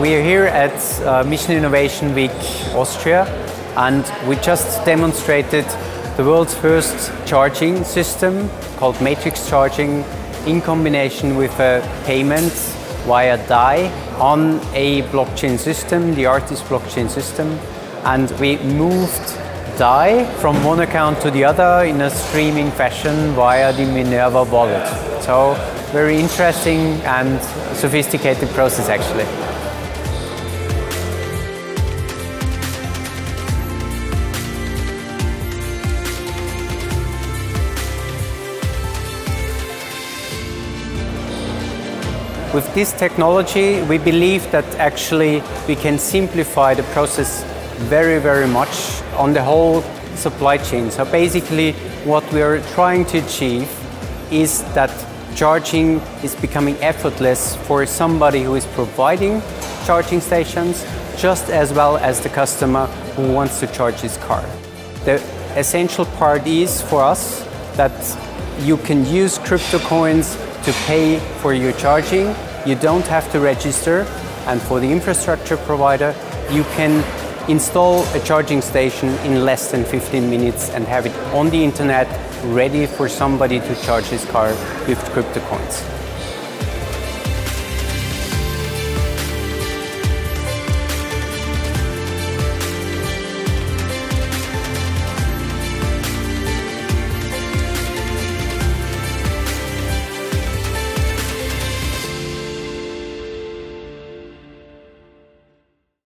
We are here at uh, Mission Innovation Week Austria and we just demonstrated the world's first charging system called matrix charging in combination with a payment via DAI on a blockchain system, the Artis blockchain system. And we moved DAI from one account to the other in a streaming fashion via the Minerva wallet. So very interesting and sophisticated process actually. With this technology, we believe that actually we can simplify the process very, very much on the whole supply chain. So basically, what we are trying to achieve is that charging is becoming effortless for somebody who is providing charging stations, just as well as the customer who wants to charge his car. The essential part is for us that you can use crypto coins to pay for your charging. You don't have to register. And for the infrastructure provider, you can install a charging station in less than 15 minutes and have it on the internet ready for somebody to charge his car with crypto coins.